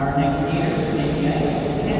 Our next skater to take the ice is Hannah